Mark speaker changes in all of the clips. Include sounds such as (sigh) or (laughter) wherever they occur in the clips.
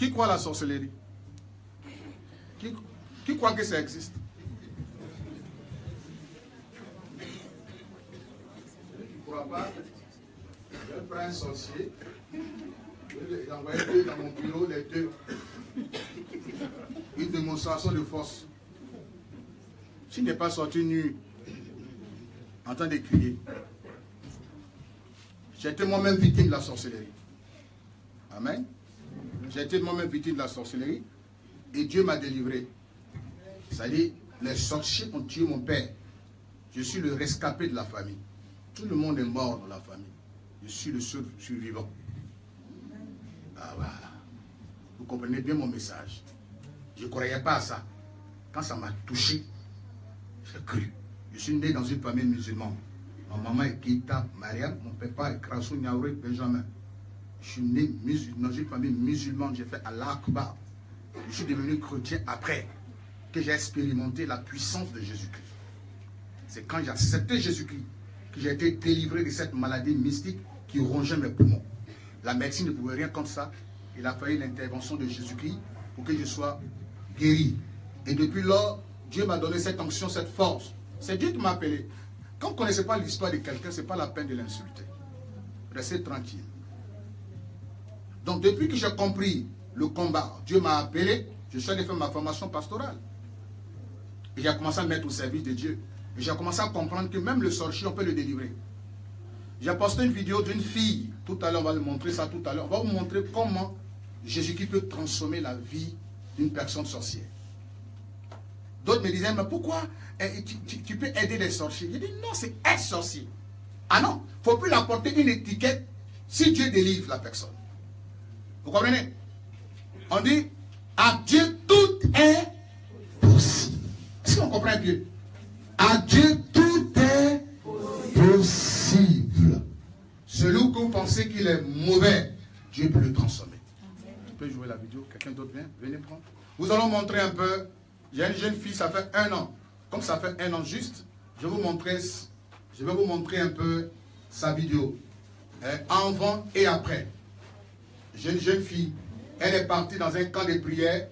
Speaker 1: Qui croit à la sorcellerie? Qui, qui croit que ça existe? Je ne crois pas? Je prends un sorcier. Je vais envoyer deux dans mon bureau, les deux. Une démonstration de force. Tu n'es pas sorti nu en train de crier. J'étais moi-même victime de la sorcellerie. Amen. J'ai été moi-même victime de la sorcellerie et Dieu m'a délivré. C'est-à-dire, les sorciers ont tué mon père. Je suis le rescapé de la famille. Tout le monde est mort dans la famille. Je suis le seul survivant. Ah voilà. Vous comprenez bien mon message. Je ne croyais pas à ça. Quand ça m'a touché, j'ai cru. Je suis né dans une famille musulmane. Ma maman est Kita Mariam, mon papa est Krasou Niaouré Benjamin. Je suis né dans une famille musulmane, j'ai fait Allah Akbar. Je suis devenu chrétien après que j'ai expérimenté la puissance de Jésus-Christ. C'est quand j'ai accepté Jésus-Christ que j'ai été délivré de cette maladie mystique qui rongeait mes poumons. La médecine ne pouvait rien contre ça. Il a fallu l'intervention de Jésus-Christ pour que je sois guéri. Et depuis lors, Dieu m'a donné cette onction, cette force. C'est Dieu qui m'a appelé. Quand vous ne connaissez pas l'histoire de quelqu'un, ce n'est pas la peine de l'insulter. Restez tranquille. Donc depuis que j'ai compris le combat, Dieu m'a appelé, je suis allé faire ma formation pastorale. Et j'ai commencé à mettre au service de Dieu. Et j'ai commencé à comprendre que même le sorcier, on peut le délivrer. J'ai posté une vidéo d'une fille. Tout à l'heure, on va vous montrer ça tout à l'heure. On va vous montrer comment Jésus-Christ peut transformer la vie d'une personne sorcière. D'autres me disaient, mais pourquoi eh, tu, peux aider les sorciers? J'ai dit, non, c'est un sorcier. Ah non, il ne faut plus apporter une étiquette si Dieu délivre la personne. Vous comprenez? On dit, à Dieu tout est possible. Est-ce qu'on comprend Dieu À Dieu tout est possible. Celui que vous pensez qu'il est mauvais, Dieu peut le transformer. Tu peux jouer la vidéo Quelqu'un d'autre vient Venez prendre. Vous allons montrer un peu. J'ai une jeune fille, ça fait un an. Comme ça fait un an juste, je vais vous montrer, un peu sa vidéo. Hein, avant et après. J'ai une jeune fille, elle est partie dans un camp de prière.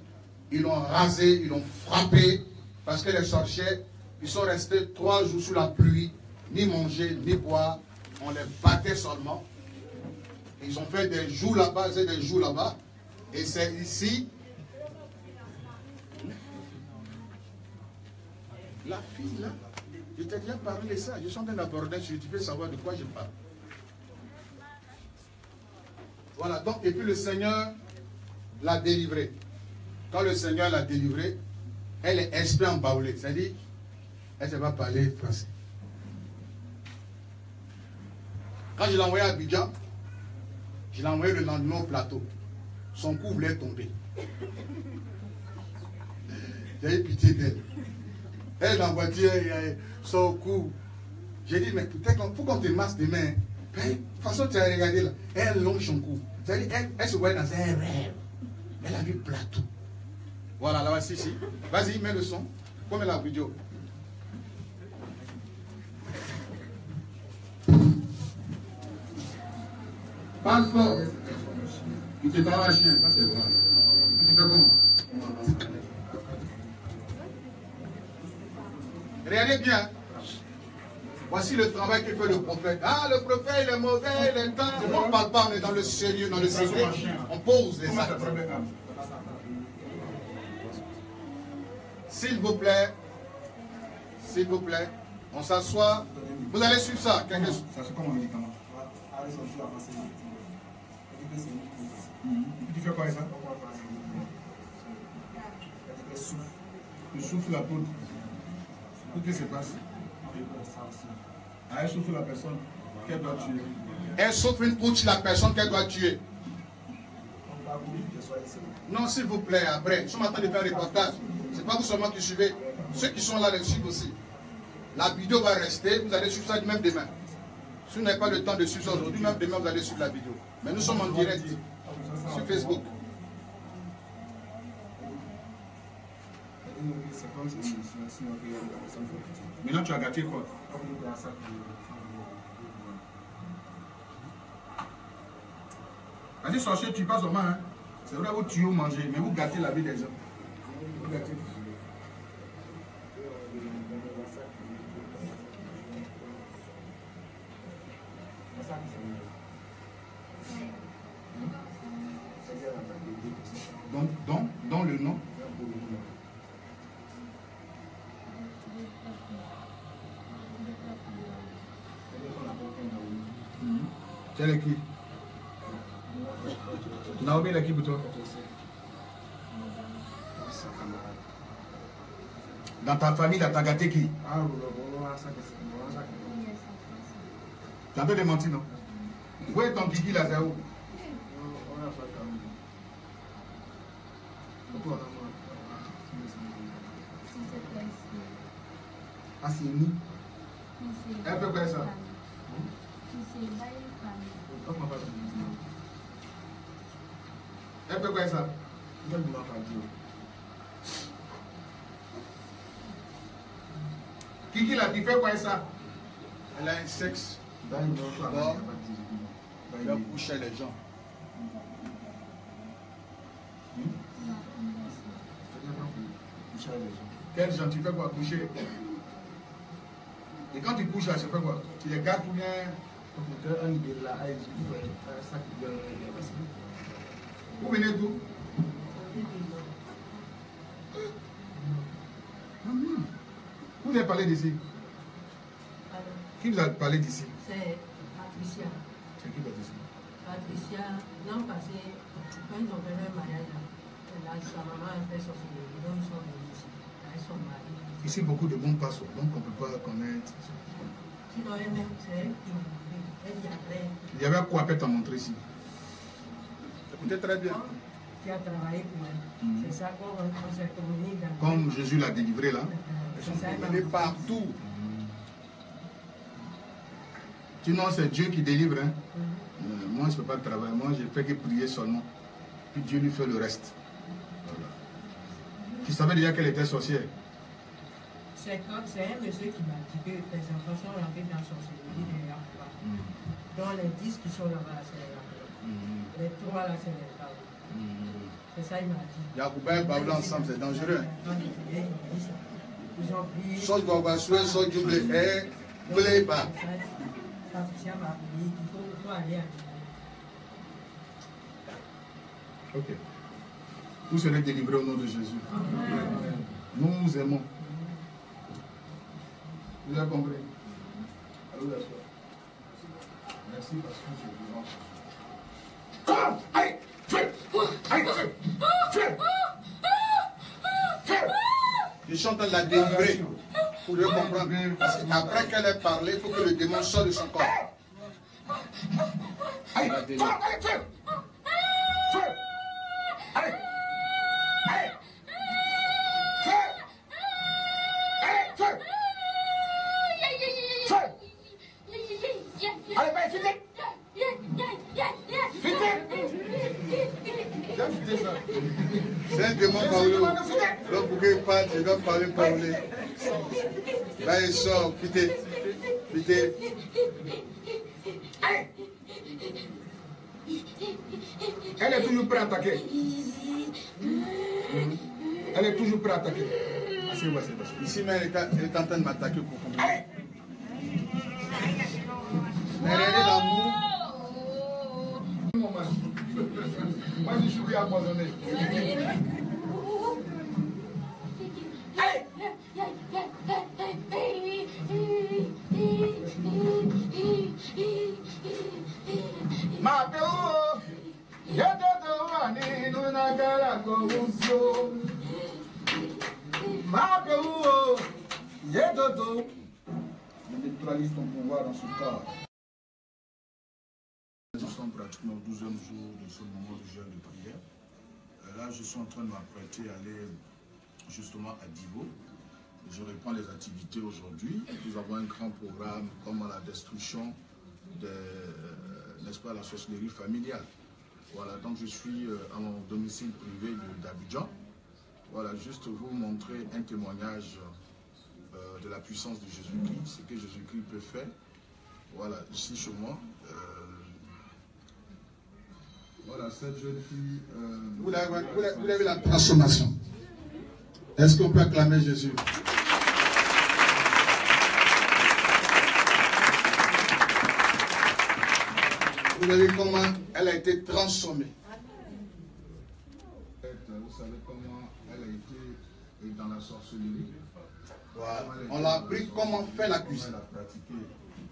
Speaker 1: Ils l'ont rasé, ils l'ont frappé. Parce que les sorciers, ils sont restés trois jours sous la pluie, ni manger, ni boire. On les battait seulement. Ils ont fait des jours là-bas, c'est des jours là-bas. Et c'est ici. La fille là, je t'ai déjà parlé de ça. Je suis en train d'aborder, tu peux savoir de quoi je parle. Voilà, donc, et puis le Seigneur l'a délivré. Quand le Seigneur l'a délivré, elle est esprit embaoulée. C'est-à-dire, elle ne sait pas parler français. Quand je l'ai envoyé à Abidjan, je l'ai envoyé le lendemain au plateau. Son cou voulait tomber. J'ai eu pitié d'elle. Elle la voiture, son cou. J'ai dit, mais peut-être faut qu'on te masse demain. Toute façon, tu as regardé là. Elle longe son cou. Elle, elle se voit dans un rêve. Elle a vu plateau. Voilà, là, voici ici. Vas-y, mets le son. Comme la vidéo. Parle fort. Tu te parles à chien, Regardez bien. Voici le travail que fait le prophète. Ah, le prophète, il est mauvais, il est temps. On ne parle pas, on est dans le sérieux, dans le secret. On pose les actes. S'il vous plaît, s'il vous plaît, on s'assoit. Vous allez suivre ça. Médicament Tu fais quoi ça Tu souffles la poudre. Qu'est-ce qui se passe elle souffre la personne qu'elle doit tuer. Elle souffre une poutre la personne qu'elle doit tuer. Non, s'il vous plaît, après. Je suis en train de faire un reportage. Ce n'est pas vous seulement qui suivez. Ceux qui sont là les suivent aussi. La vidéo va rester. Vous allez suivre ça même demain. Si vous n'avez pas le temps de suivre ça aujourd'hui, même demain, vous allez suivre la vidéo. Mais nous sommes en direct sur Facebook. Maintenant, tu as gâté quoi? Vas-y, sorcier, tu passes au main. Hein.
Speaker 2: C'est vrai, vous tuez, vous mangez, mais vous gâtez la vie des gens. Vous gâtez. Donc, dans, dans le nom. Tu es qui Naomi, elle est qui Dans ta famille, t'as gâté qui? Tu as de mentir, non? Où est ton kiki là, c'est Ah, nous. Elle fait quoi ça Elle fait quoi ça Kiki là, tu fais quoi ça? Elle a un sexe. D'abord, il va coucher les gens. Quel gens tu fais quoi? Coucher. Et quand tu couches là, tu fais quoi? Tu les gardes ou bien? Vous venez d'où? Vous avez parlé d'ici Qui vous a parlé d'ici
Speaker 3: C'est Patricia.
Speaker 2: C'est qui Patricia?
Speaker 3: Patricia, l'an passé, quand ils ont fait leur mariage, là, sa maman a fait sorcellerie, donc ils sont venus ici, avec son mari.
Speaker 2: Ici, beaucoup de monde passent, donc on ne peut pas connaître.
Speaker 3: Sinon, elle-même, c'est elle qui elle y après,
Speaker 2: Il y avait quoi peut-être à montrer ici? Écoutez très bien.
Speaker 3: qui a travaillé pour elle. C'est ça qu'on on s'est communiqué dans
Speaker 2: Comme Jésus l'a délivré là.
Speaker 3: Euh,
Speaker 2: Elle est partout. Sinon, c'est Dieu qui délivre. hein. Euh, moi, je ne peux pas travailler. Moi, je ne fais que prier seulement. Puis Dieu lui fait le reste. Voilà. Tu savais déjà qu'elle était sorcière.
Speaker 3: C'est quand- c'est un monsieur qui m'a dit que les enfants sont rentrés dans son sorcellerie de Yakuba. Donc les 10 qui sont là-bas, c'est les Yakuba. Les trois là, c'est les Yakuba. C'est ça, il m'a dit.
Speaker 2: Yacouba et ensemble, c'est dangereux.
Speaker 3: Quand ils ont prié.
Speaker 2: Soit Gwagwasoué, soit Djoublé. Eh, Blé, bah. Ok. Vous serez délivrés au nom de Jésus. Nous aimons. Vous avez compris? Allez asseoir. Merci parce que je vous rends. Come Allez Fais Allez, fais Fais Fais Je de la délivrer. Pour le comprendre. Parce qu'après qu'elle ait parlé, il faut que le démon sorte de son corps. Allez, allez, Fais Allez. Vite C'est un démon Paolo. Donc, qu'il parle, je dois parler Paolo. Elle est toujours prête à attaquer. Elle est toujours prête à attaquer. Asseyez-vous, asseyez-vous. Ici, mais elle est, elle est en train de m'attaquer pour comprendre. Mais elle est l'amour. Moi, je suis abandonné. Suis en train de m'apprêter à aller justement à Divo. Je reprends les activités aujourd'hui. Nous avons un grand programme comme la destruction de, euh, n'est-ce pas, la sorcellerie familiale. Voilà, donc je suis euh, à mon domicile privé d'Abidjan. Voilà, juste vous montrer un témoignage euh, de la puissance de Jésus-Christ, ce que Jésus-Christ peut faire. Voilà, ici chez moi. euh, Voilà, cette jeune fille. euh,
Speaker 1: Vous l'avez vous la transformation. Est-ce qu'on peut acclamer Jésus? Vous avez vu comment elle a été transformée?
Speaker 2: euh, Vous savez comment elle a été dans la sorcellerie
Speaker 1: Voilà. On l'a appris comment faire la cuisine.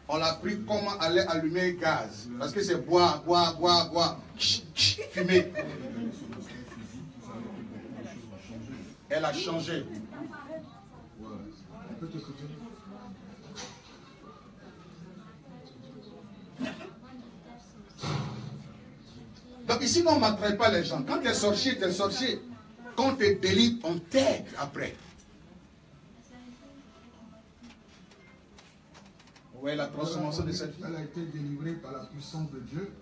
Speaker 1: On l'a appris comment aller allumer le gaz. Parce que c'est boire, boire, boire, boire, chut, fumer. Elle a changé. Donc ici, on ne maltraite pas les gens. Quand tu es sorcier, tu es sorcier. Quand tu es délit, on t'aide après. Vous voyez la transformation de cette fille
Speaker 2: Elle a été délivrée par la puissance de Dieu.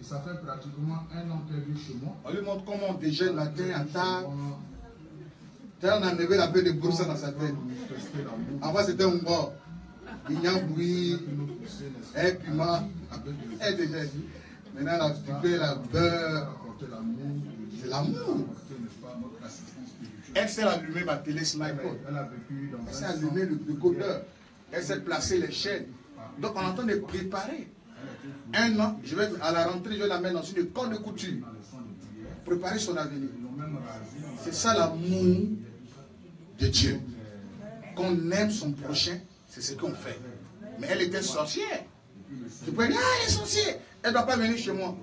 Speaker 2: Et ça fait pratiquement un an qu'elle vit chez moi.
Speaker 1: On lui montre comment on déjeune la terre en table.
Speaker 2: Comment-
Speaker 1: Tu as enlevé la paix de brousse dans sa tête. Avant, c'était un bord. Il y a un bruit, un piment. Elle déjeune. Maintenant, la pipée, la beurre. C'est l'amour. Elle s'est allumée ma télé sniper.
Speaker 2: a- Elle a
Speaker 1: s'est
Speaker 2: un
Speaker 1: allumé
Speaker 2: centre
Speaker 1: le décodeur. Elle s'est placé les chaînes. Donc on est en train de préparer. Un an, je vais, à la rentrée, je vais la mettre dans une école de couture. Préparer son avenir. C'est ça l'amour de Dieu. Qu'on aime son prochain, c'est ce qu'on fait. Mais elle était sorcière. Tu peux dire, ah, elle est sorcière. Elle ne doit pas venir chez moi.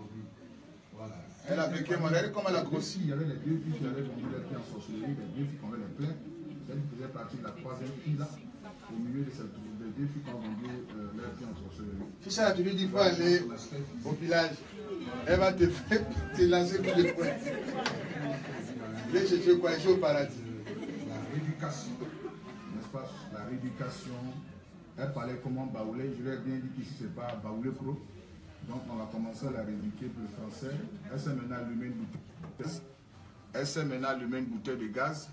Speaker 1: Elle a vécu, mon regardez comment elle a grossi.
Speaker 2: il y avait les deux filles qui avaient vendu leur en sorcellerie, les deux filles qui avaient les plaintes. Celle qui faisait partie de la troisième fille là, au milieu de cette les deux filles qui ont vendu euh, leur pied en sorcellerie.
Speaker 1: Si ça, tu lui dis, faut aller au village. Elle va te faire (laughs) te lancer tous les points. Viens chercher quoi, je au paradis.
Speaker 2: la rééducation, n'est-ce pas? La rééducation, elle parlait comment baouler. Je lui ai bien dit qu'ici, c'est pas baouler pro. Donc, on va commencer à la rééduquer pour le français. Elle s'est maintenant allumée une bouteille. Elle s'est maintenant allumée une bouteille de gaz.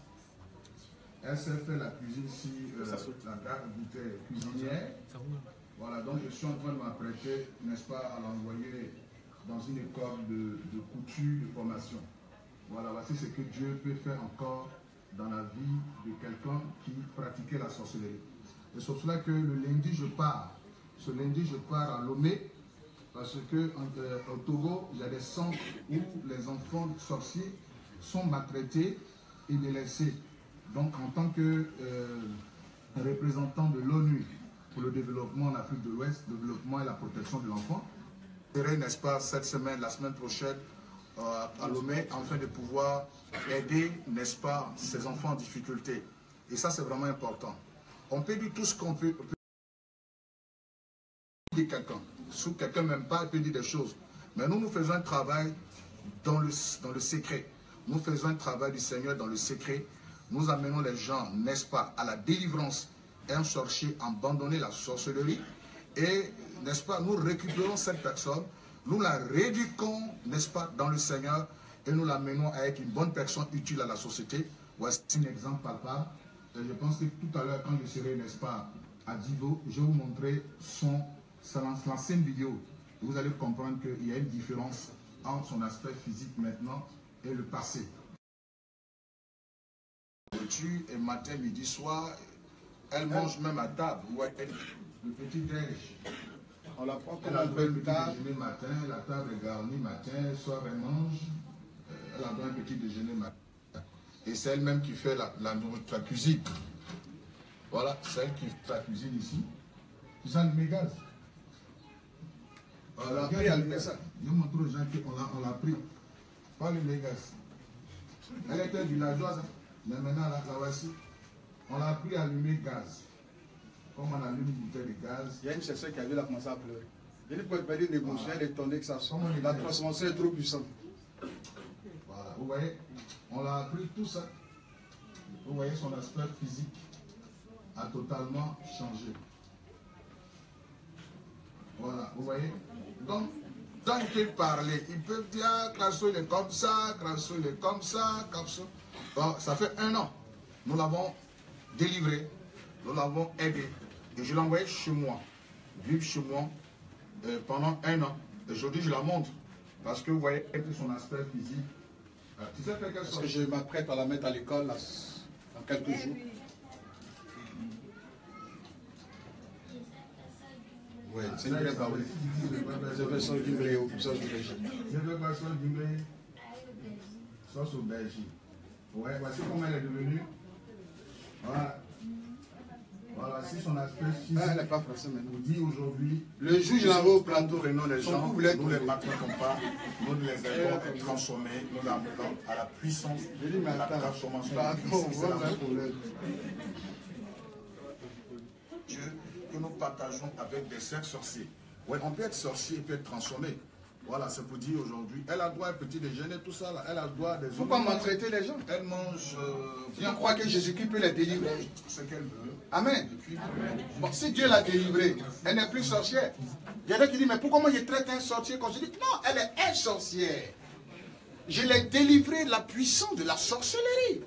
Speaker 2: Elle s'est fait la cuisine ici, euh, la garde bouteille cuisinière. Voilà, donc je suis en train de m'apprêter, n'est-ce pas, à l'envoyer dans une école de, de couture, de formation. Voilà, voici ce que Dieu peut faire encore dans la vie de quelqu'un qui pratiquait la sorcellerie. Et c'est pour cela que le lundi, je pars. Ce lundi, je pars à Lomé, parce que en- euh, au Togo, il y a des centres où les enfants sorciers sont maltraités et délaissés. Donc, en tant que euh, représentant de l'ONU pour le développement en Afrique de l'Ouest, développement et la protection de l'enfant, je serai, n'est-ce pas, cette semaine, la semaine prochaine, euh, à Lomé, afin de pouvoir aider, n'est-ce pas, ces enfants en difficulté. Et ça, c'est vraiment important. On peut dire tout ce qu'on peut, peut dire quelqu'un. Si quelqu'un m'aime pas, il peut dire des choses. Mais nous, nous faisons un travail dans le, dans le secret. Nous faisons un travail du Seigneur dans le secret. Nous amenons les gens, n'est-ce pas, à la délivrance. Un sorcier abandonner la sorcellerie. Et, n'est-ce pas, nous récupérons cette personne, nous la rééduquons, n'est-ce pas, dans le Seigneur. Et nous l'amenons à être une bonne personne utile à la société. Voici un exemple palpable. Je pense que tout à l'heure, quand je serai, n'est-ce pas, à Divo, je vais vous montrer son, son l'ancienne vidéo. Vous allez comprendre qu'il y a une différence entre son aspect physique maintenant et le passé. Et matin, midi, soir, elle mange même à table. Ouais, le petit déj.
Speaker 1: On la prend comme
Speaker 2: Elle le
Speaker 1: tard.
Speaker 2: déjeuner matin, la table est garnie matin, soir elle mange. Euh, Elle a un petit déjeuner matin. Et c'est elle-même qui fait la, la, nourriture- la cuisine. Voilà, c'est elle qui fait la cuisine ici. Ils ont allumé gaz.
Speaker 1: On l'a appris à ça.
Speaker 2: Je montre aux gens qu'on l'a pris. Pas le gaz. Elle était villageoise. Mais maintenant la, la voici. On l'a appris à allumer gaz. Comme on allume une bouteille de gaz.
Speaker 1: Il y a une chercheuse qui a vu, elle a commencé à pleurer. Ne peux pas dire d'émotion, elle est tombée que ça
Speaker 2: il
Speaker 1: La transformation est trop puissante.
Speaker 2: Voilà, vous voyez, on l'a appris tout ça. Vous voyez, son aspect physique a totalement changé. Voilà, vous voyez. Donc, tant qu'il parlait, ils peuvent dire, Crasso, il est comme ça, Crasso, il est comme ça, Crasso. Ça fait un an. Nous l'avons délivré, nous l'avons aidé. Et je l'ai envoyé chez moi, vivre chez moi euh, pendant un an. Aujourd'hui, je la montre. Parce que vous voyez son aspect physique. Euh, tu sais faire
Speaker 1: Parce que je m'apprête à la mettre à l'école dans quelques jours? Oui, c'est une vraie parole. Je vais son d'Imblé au sauce du Belgique.
Speaker 2: Je vais pas sauce d'Imblé, sauce au Belgique. Ouais, voici comment elle est devenue. Voilà. Voilà, si son aspect physique
Speaker 1: ah, elle n'est pas française maintenant.
Speaker 2: vous dit aujourd'hui.
Speaker 1: Le jour où je au plateau,
Speaker 2: nous les gens, nous les maltraitons pas, nous les aidons à transformer, nous l'amenons à la puissance de la transformation. Dieu que nous partageons avec des cercles sorciers. Oui, on peut être sorcier et peut être transformé. Voilà, c'est pour dire aujourd'hui. Elle a droit à un petit déjeuner, tout ça. Là. Elle a droit à des
Speaker 1: Pourquoi maltraiter les gens
Speaker 2: Elle mange.
Speaker 1: Euh, je crois que Jésus-Christ peut les délivrer.
Speaker 2: Ce qu'elle veut.
Speaker 1: Amen. Bon, si Dieu l'a délivrée, elle n'est plus sorcière. Il y en a qui disent, mais pourquoi moi je traite un sorcier comme je dis Non, elle est un sorcière. Je l'ai délivrée de la puissance de la sorcellerie.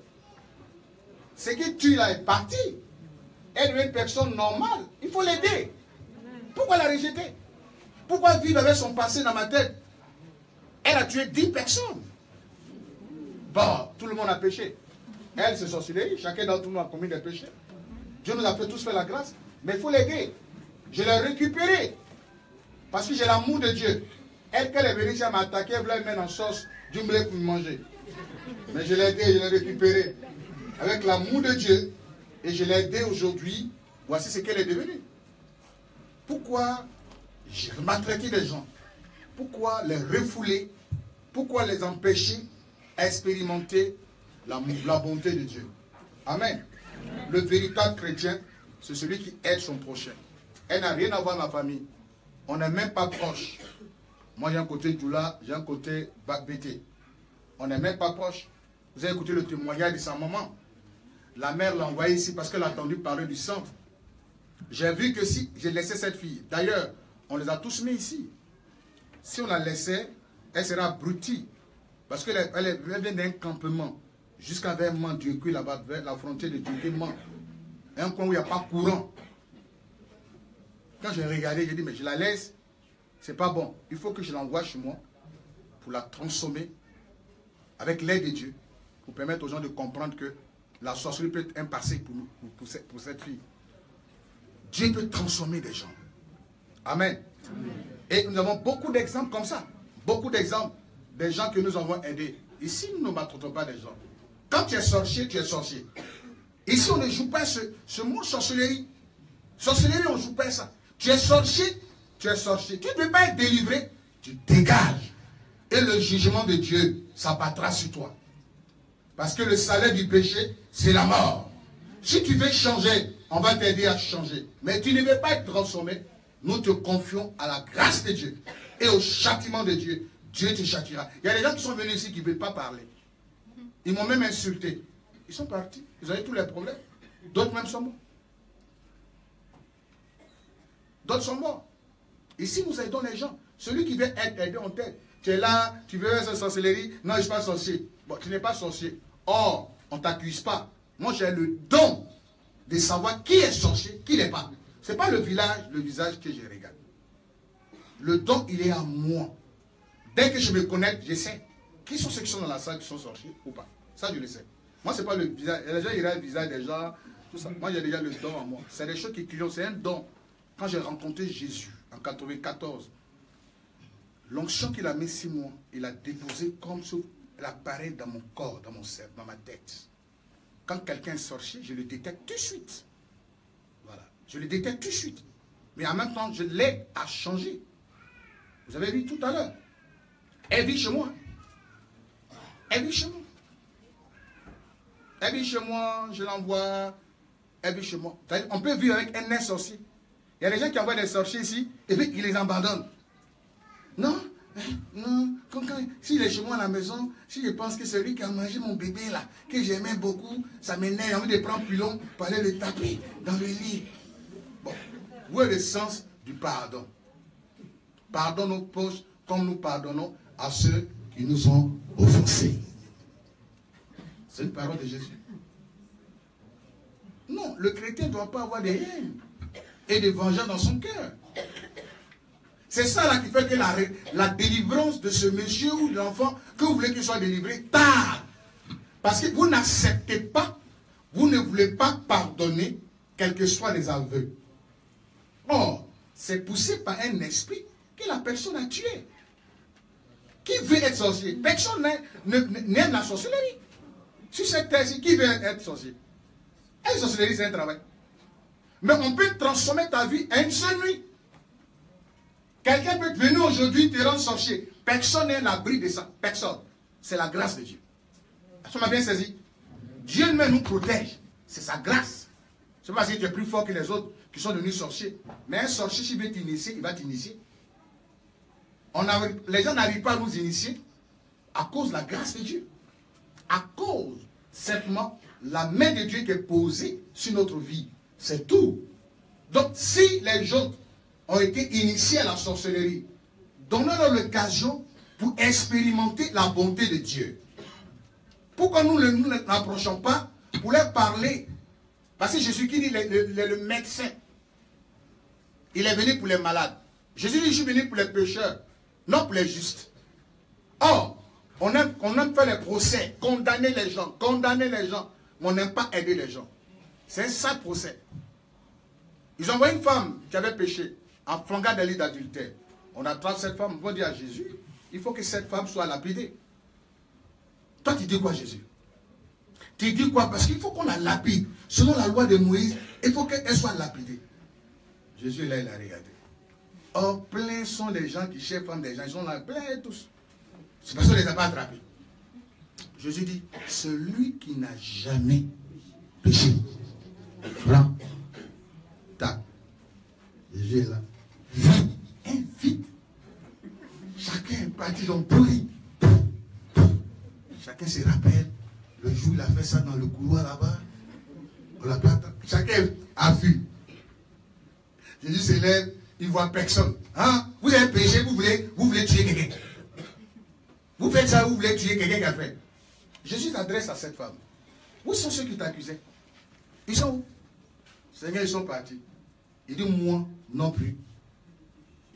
Speaker 1: C'est que tu l'as parti. Elle est une personne normale. Il faut l'aider. Pourquoi la rejeter? Pourquoi vivre avec son passé dans ma tête? Elle a tué 10 personnes. Bon, tout le monde a péché. Elle, c'est sorcellerie. Chacun d'entre nous a commis des péchés. Dieu nous a fait tous faire la grâce. Mais il faut l'aider. Je l'ai récupéré. Parce que j'ai l'amour de Dieu. Elle, qu'elle est venue ici à m'attaquer, elle voulait en sauce du blé pour me manger. Mais je l'ai aidé, je l'ai récupéré. Avec l'amour de Dieu. Et je l'ai aidé aujourd'hui. Voici ce qu'elle est devenue. Pourquoi j'ai maltraité des gens. Pourquoi les refouler? Pourquoi les empêcher d'expérimenter la, la bonté de Dieu? Amen. Le véritable chrétien, c'est celui qui aide son prochain. Elle n'a rien à voir avec ma famille. On n'est même pas proche. Moi, j'ai un côté Doula, j'ai un côté Bakbété. On n'est même pas proche. Vous avez écouté le témoignage de sa maman. La mère l'a envoyé ici parce qu'elle a entendu parler du centre. J'ai vu que si j'ai laissé cette fille, d'ailleurs, on les a tous mis ici. Si on la laissait, elle sera abrutie. Parce qu'elle elle, vient d'un campement jusqu'à vers Dieu là-bas, vers la frontière de Dieu Un coin où il n'y a pas courant. Quand j'ai regardé, j'ai dit, mais je la laisse, c'est pas bon. Il faut que je l'envoie chez moi pour la transformer avec l'aide de Dieu, pour permettre aux gens de comprendre que la sorcellerie peut être un passé pour, nous, pour cette fille. Dieu peut transformer des gens. Amen. Et nous avons beaucoup d'exemples comme ça. Beaucoup d'exemples des gens que nous avons aidés. Ici, nous ne maltraitons pas des gens. Quand tu es sorcier, tu es sorcier. Ici, on ne joue pas ce, ce mot sorcellerie. Sorcellerie, on ne joue pas ça. Tu es sorcier, tu es sorcier. Tu ne peux pas être délivré, tu dégages. Et le jugement de Dieu s'abattra sur toi. Parce que le salaire du péché, c'est la mort. Si tu veux changer, on va t'aider à changer. Mais tu ne veux pas être transformé, nous te confions à la grâce de Dieu et au châtiment de Dieu. Dieu te châtira. Il y a des gens qui sont venus ici qui ne veulent pas parler. Ils m'ont même insulté. Ils sont partis. Ils eu tous les problèmes. D'autres même sont morts. D'autres sont morts. Ici, nous aidons les gens. Celui qui veut être aidé, on t'aide. Tu es là, tu veux faire sorcellerie. Non, je ne suis pas sorcier. Bon, tu n'es pas sorcier. Or, on ne t'accuse pas. Moi, j'ai le don de savoir qui est sorcier, qui n'est pas. Pas le village, le visage que je regarde. Le don, il est à moi. Dès que je me connecte, je sais qui sont ceux qui sont dans la salle, qui sont sortis ou pas. Ça, je le sais. Moi, ce n'est pas le visage. Les gens, ils le visage gens, tout ça. Moi, j'ai déjà le don à moi. C'est des choses qui clignent. C'est un don. Quand j'ai rencontré Jésus en 94, l'onction qu'il a mis six mois, il a déposé comme ça. Elle apparaît dans mon corps, dans mon cerveau, dans ma tête. Quand quelqu'un est sorti, je le détecte tout de suite. Je le détecte tout de suite. Mais en même temps, je l'ai à changer. Vous avez vu tout à l'heure. Elle vit chez moi. Elle vit chez moi. Elle vit chez moi, je l'envoie. Elle vit chez moi. On peut vivre avec un nez sorcier. Il y a des gens qui envoient des sorciers ici, et puis ils les abandonnent. Non, non, quand, quand, s'il est chez moi à la maison, si je pense que c'est lui qui a mangé mon bébé là, que j'aimais beaucoup, ça m'énerve, j'ai envie de prendre pilon pour aller le taper dans le lit. Où est le sens du pardon? Pardon nos poches comme nous pardonnons à ceux qui nous ont offensés. C'est une parole de Jésus. Non, le chrétien ne doit pas avoir des haines et des vengeances dans son cœur. C'est ça là qui fait que la, la délivrance de ce monsieur ou de l'enfant, que vous voulez qu'il soit délivré, tard. Parce que vous n'acceptez pas, vous ne voulez pas pardonner, quels que soient les aveux. Or, c'est poussé par un esprit que la personne a tué. Qui veut être sorcier? Personne n'aime la sorcellerie. Sur cette terre qui veut être sorcier? La sorcellerie, c'est un travail. Mais on peut transformer ta vie en une seule nuit. Quelqu'un peut venir aujourd'hui te rendre sorcier. Personne n'est l'abri de ça. Personne. C'est la grâce de Dieu. Ça m'a bien saisi? Dieu même nous protège. C'est sa grâce. C'est pas si tu es plus fort que les autres qui sont devenus sorciers. Mais un sorcier, s'il veut t'initier, il va t'initier. les gens n'arrivent pas à nous initier à cause de la grâce de Dieu. À cause, simplement, la main de Dieu qui est posée sur notre vie. C'est tout. Donc, si les gens ont été initiés à la sorcellerie, donnons-leur l'occasion pour expérimenter la bonté de Dieu. Pourquoi nous ne nous approchons pas pour leur parler? Parce que Jésus qui dit, le, médecin, il est venu pour les malades. Jésus dit, je suis venu pour les pécheurs, non pour les justes. Or, on aime, aime faire les procès, condamner les gens, condamner les gens, mais on n'aime pas aider les gens. C'est un sale procès. Ils ont envoyé une femme qui avait péché en flanquant des d'adultère. On attrape cette femme, on va dire à Jésus, il faut que cette femme soit lapidée. Toi, tu dis quoi, Jésus? Tu dis quoi? Parce qu'il faut qu'on la lapide. Selon la loi de Moïse, il faut qu'elle soit lapidée. Jésus, là, il a regardé. Or, plein sont les gens qui cherchent femme des gens. Ils sont là, plein tous. C'est parce qu'on ne les a pas attrapés. Jésus dit, celui qui n'a jamais péché, prends ta. Jésus est là. Vite, vite. Chacun est parti dans bruit. Chacun se rappelle le jour il a fait ça dans le couloir là-bas. On l'a Chacun a vu. Jésus s'élève, il ne voit personne. Hein? Vous avez péché, vous voulez, vous voulez tuer quelqu'un. Vous faites ça, vous voulez tuer quelqu'un qui a fait. Jésus s'adresse à cette femme. Où sont ceux qui t'accusaient? Ils sont où? Seigneur, ils sont partis. Il dit, moi non plus.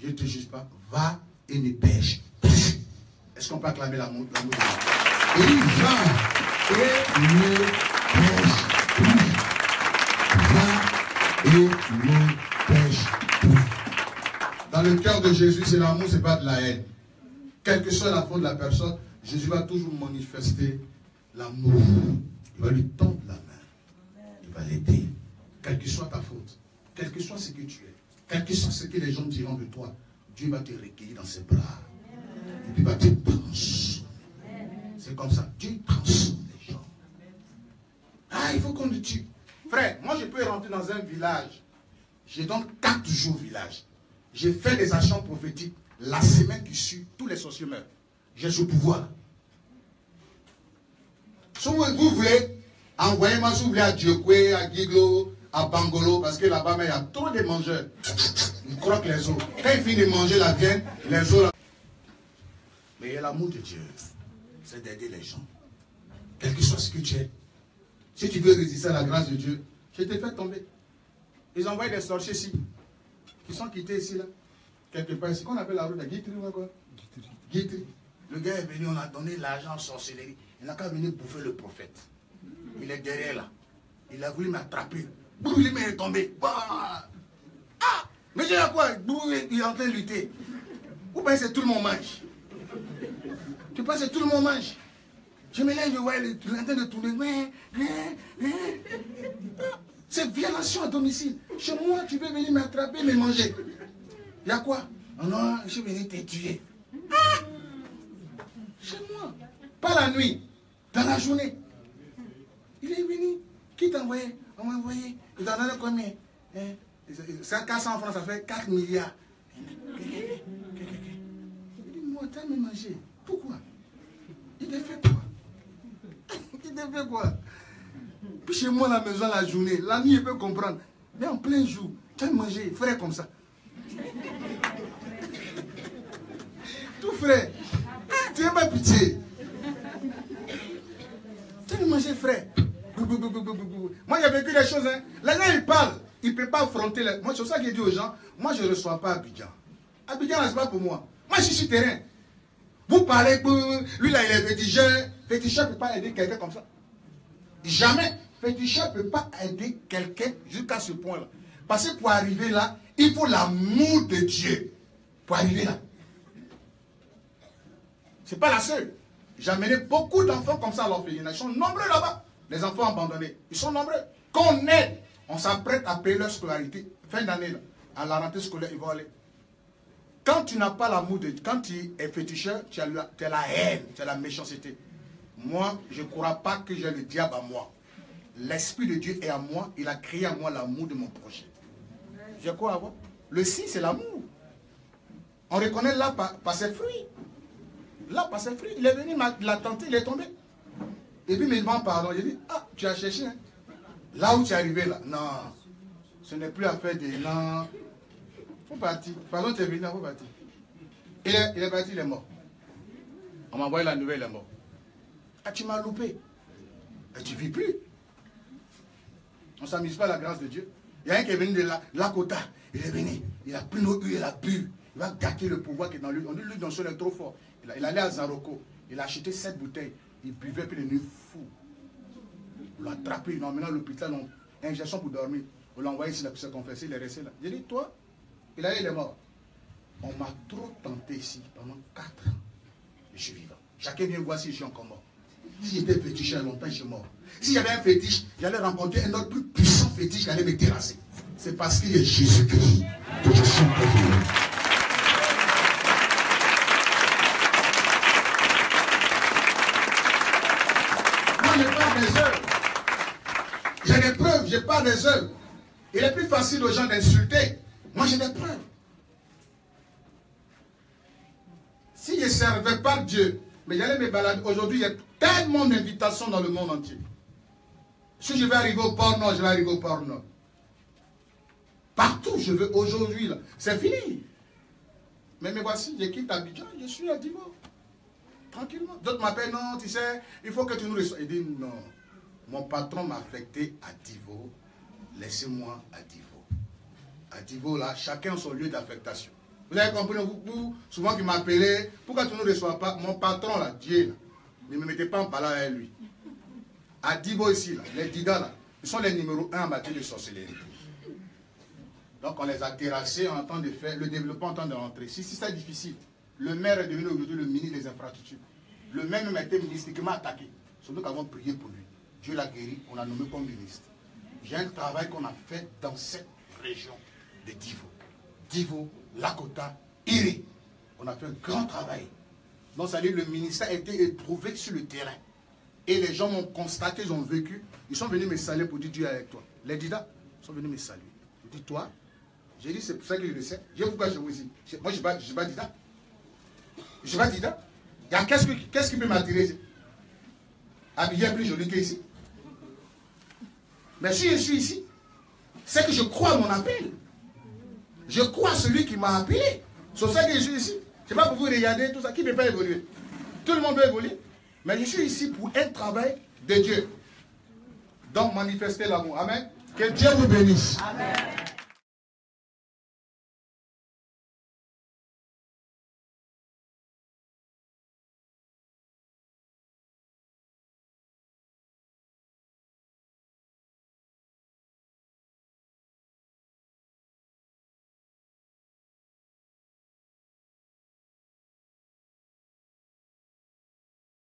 Speaker 1: Je ne te juge pas. Va et ne pêche. Est-ce qu'on peut acclamer l'amour la il va et ne pêche. Ne pêche plus. Dans le cœur de Jésus, c'est l'amour, ce n'est pas de la haine. Quelle que soit la faute de la personne, Jésus va toujours manifester l'amour. Il va lui tendre la main. Il va l'aider. Quelle que soit ta faute, quel que soit ce que tu es, quel que soit ce que les gens diront de toi, Dieu va te recueillir dans ses bras. Et puis va te penser. C'est comme ça. Dieu transforme les gens. Ah, il faut qu'on le tue. Moi je peux rentrer dans un village. J'ai donc quatre jours village. J'ai fait des actions prophétiques. La semaine qui suit, tous les sorciers meurent. J'ai ce pouvoir. Si vous, voulez, envoyez-moi si vous voulez à Djokwe, à Giglo, à Bangolo, parce que là-bas, il y a trop de mangeurs. Ils croquent les os. Quand ils finissent de manger la viande, les os. Mais y a l'amour de Dieu c'est d'aider les gens. Quel que soit ce que tu es. Si tu veux résister à la grâce de Dieu, je t'ai fait tomber. Ils envoient des sorciers ici, qui sont quittés ici, là, quelque part ici, qu'on appelle la route de Guitry ou quoi Guitry. Le gars est venu, on a donné l'argent en sorcellerie. Il n'a qu'à venir bouffer le prophète. Il est derrière là. Il a voulu m'attraper. il m'est tombé. Bah! Ah Mais j'ai quoi Il est en train de lutter. Vous pensez que tout le monde mange? Tu penses que tout le monde mange? Je me lève, je vois, il est en train de tourner. C'est violation à domicile. Chez moi, tu peux venir m'attraper, me manger. Il y a quoi oh Non, je suis venu te tuer. Ah! Chez moi. Pas la nuit, dans la journée. Il est venu. Qui t'a envoyé On m'a envoyé. Il t'en donné combien 400 hein? francs, ça fait 4 milliards. Il dit, moi, t'as me manger. Pourquoi Il te fait quoi Il te fait quoi? Chez moi, la maison, la journée, la nuit, il peut comprendre. Mais en plein jour, tu as mangé frais comme ça. Tout frais. Tu n'as pas pitié. Tu as mangé frais. Moi, j'ai vécu des choses. Hein. Là, là, il parle. Il ne peut pas affronter. Les... Moi, c'est ça qu'il dit aux gens. Moi, je ne reçois pas Abidjan. Abidjan, c'est pas pour moi. Moi, je suis terrain. Vous parlez, lui là, il est féticheur. Féticheur ne peut pas aider quelqu'un comme ça. Jamais. Féticheur ne peut pas aider quelqu'un jusqu'à ce point-là. Parce que pour arriver là, il faut l'amour de Dieu. Pour arriver là. Ce n'est pas la seule. J'ai amené beaucoup d'enfants comme ça à l'orphelinat. Ils sont nombreux là-bas. Les enfants abandonnés. Ils sont nombreux. Qu'on aide, on s'apprête à payer leur scolarité. Fin d'année, à la rentrée scolaire, ils vont aller. Quand tu n'as pas l'amour de Dieu, quand tu es féticheur, tu as la haine, tu as la méchanceté. Moi, je ne crois pas que j'ai le diable à moi. L'Esprit de Dieu est à moi. Il a créé à moi l'amour de mon projet. Je crois avoir. Le si, c'est l'amour. On reconnaît là par, ses fruits. Là, par ses fruits. Il est venu, il a tenté, il est tombé. Et puis, il me demande pardon. Il dit, ah, tu as cherché. Hein? Là où tu es arrivé, là. Non. Ce n'est plus affaire de non. Faut partir. Façon, tu es venu, faut partir. Il est, il est parti, il est mort. On m'a envoyé la nouvelle, il est mort. Ah, tu m'as loupé. Et tu ne vis plus. On ne s'amuse pas à la grâce de Dieu. Il y a un qui est venu de la, la Kota. Il est venu. Il a pris nos huiles, il a bu. Il va gâter le pouvoir qui est dans lui. On dit, lui, dans son est trop fort. Il, il allait à Zaroko. Il a acheté sept bouteilles. Il buvait, puis il est fou. On l'a attrapé, il l'a emmené à l'hôpital, injection pour dormir. On l'a envoyé ici, pu se confesser, il est resté là. J'ai dit, toi, il a il est mort. On m'a trop tenté ici pendant quatre ans. je suis vivant. Chacun vient voir si je suis encore mort. Si j'étais fétiche il y a longtemps, je suis mort. Si j'avais un fétiche, j'allais rencontrer un autre plus puissant fétiche qui allait me terrasser. C'est parce qu'il est Jésus-Christ que je suis vivant. Moi, je parle des œuvres. J'ai des preuves, je parle des œuvres. Il est plus facile aux gens d'insulter. Moi, j'ai des preuves. Si je ne servais pas Dieu, mais j'allais me balader. Aujourd'hui, il y a tellement d'invitations dans le monde entier. Si je vais arriver au port Nord, je vais arriver au port Nord. Partout, je veux aujourd'hui, c'est fini. Mais me voici, je quitte Abidjan, je suis à Divo. Tranquillement. D'autres m'appellent, non, tu sais, il faut que tu nous reçoives. Il dit, non, mon patron m'a affecté à Divo. Laissez-moi à Divo. À Divo, là, chacun son lieu d'affectation. Vous avez compris, vous, souvent qui m'appelez, pourquoi tu ne reçois pas? Mon patron, là, Dieu, là, ne me mettez pas en parlant avec lui. À Divo ici, là, les Dida, là, ils sont les numéros 1 en matière de sorcellerie. Donc on les a terrassés en temps de faire, le développement en temps de rentrer. Si, c'est difficile, le maire est devenu aujourd'hui le ministre des infrastructures. Le maire même a été mystiquement attaqué. C'est nous qui avons prié pour lui. Dieu l'a guéri, on l'a nommé comme ministre. J'ai un travail qu'on a fait dans cette région de Divo. Divo, Lakota, Iri. On a fait un grand travail. Donc, ça dit, le ministère a été éprouvé sur le terrain. Et les gens m'ont constaté, ils ont vécu. Ils sont venus me saluer pour dire Dieu avec toi. Les Dida sont venus me saluer. Je dis, toi, j'ai dit, c'est pour ça que je le sais. Je pourquoi je vous dis? Moi, je ne suis pas Dida. Je pas Dida. Qu'est-ce qui peut m'attirer? Habillé plus joli qu'ici. Mais si je suis ici, c'est que je crois à mon appel. Je crois à celui qui m'a appelé. C'est ça que je suis ici. Je ne pas pour vous regarder tout ça. Qui ne peut pas évoluer? Tout le monde peut évoluer. Mais je suis ici pour un travail de Dieu. Donc manifester l'amour. Amen. Que Dieu vous bénisse. Amen.